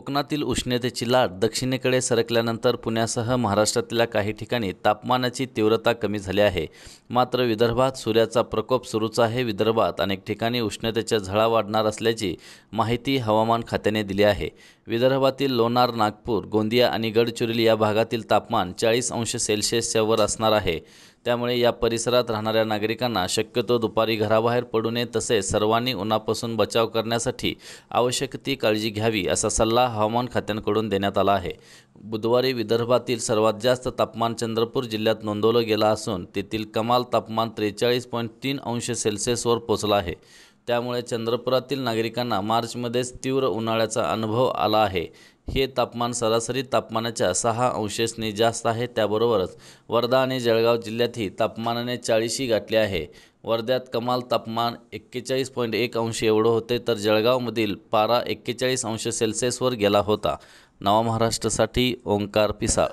कोकणातील उष्णतेची लाट दक्षिणेकडे सरकल्यानंतर पुण्यासह महाराष्ट्रातल्या काही ठिकाणी तापमानाची तीव्रता कमी झाली आहे. मात्र विदर्भात सूर्याचा प्रकोप सुरूच आहे. विदर्भात अनेक ठिकाणी उष्णतेच्या झळा वाढणार असल्याची माहिती हवामान खात्याने दिली आहे. विदर्भातील लोणार नागपूर गोंदिया आणि गडचिरोली या भागातील तापमान चाळीस अंश सेल्सिअसच्या वर असणार आहे. त्यामुळे या परिसरात राहणाऱ्या नागरिकांना शक्यतो दुपारी घराबाहेर पडू नये तसेच सर्वांनी उन्हापासून बचाव करण्यासाठी आवश्यक ती काळजी घ्यावी असा सल्ला हवामान खात्यांकडून देण्यात आला आहे. बुधवारी विदर्भातील सर्वात जास्त तापमान चंद्रपूर जिल्ह्यात नोंदवलं गेलं असून तेथील कमाल तापमान त्रेचाळीस पॉईंट तीन अंश सेल्सिअसवर पोचलं आहे. त्यामुळे चंद्रपुरातील नागरिकांना मार्चमध्येच तीव्र उन्हाळ्याचा अनुभव आला आहे. हे तापमान सरासरी तापमानाच्या सहा अंशेसने जास्त आहे त्याबरोबरच वर्धा आणि जळगाव जिल्ह्यातही तापमानाने चाळीशी गाठले आहे. वर्ध्यात कमाल तापमान एक्केचाळीस पॉईंट एक अंश एवढं होते तर जळगावमधील पारा एक्केचाळीस अंश सेल्सिअसवर गेला होता. नवा महाराष्ट्रासाठी ओंकार पिसाळ